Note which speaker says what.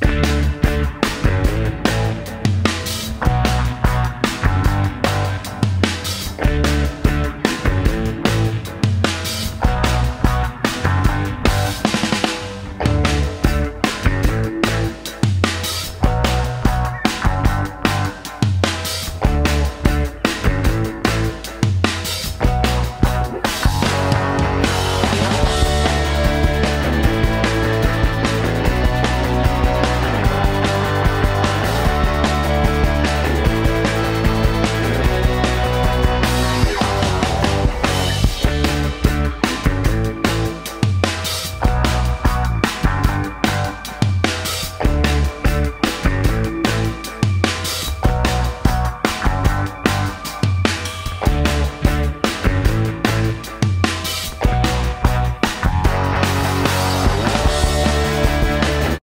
Speaker 1: Bye.